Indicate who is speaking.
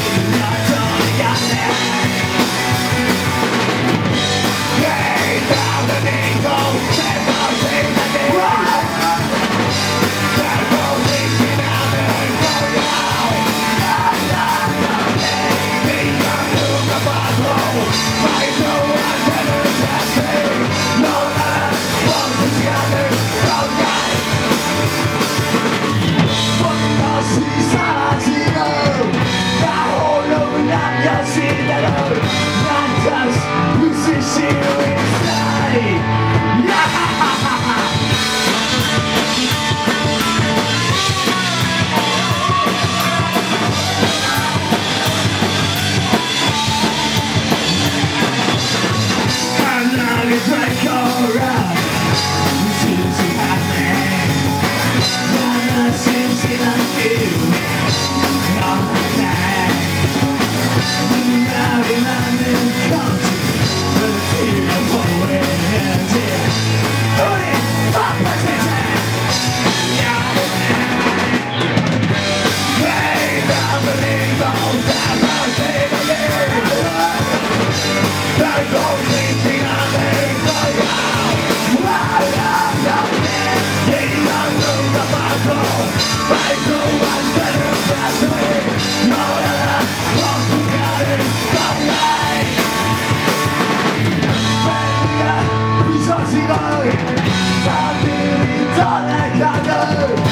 Speaker 1: life you. Sonic, I go.